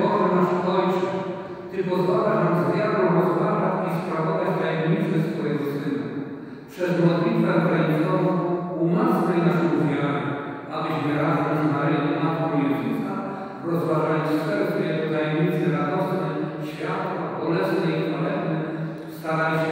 Boże nasz Ojcze, Ty pozwalasz nam z wiarą rozważać i sprawować tajemnicę swojego Syna. Przez modlitwę granicową umacniaj naszą wiarę, abyśmy razem z Maryją, Matką Jezusa, rozważali w sercu Jego tajemnice radosne, światła, bolesne i chwalebne, starali się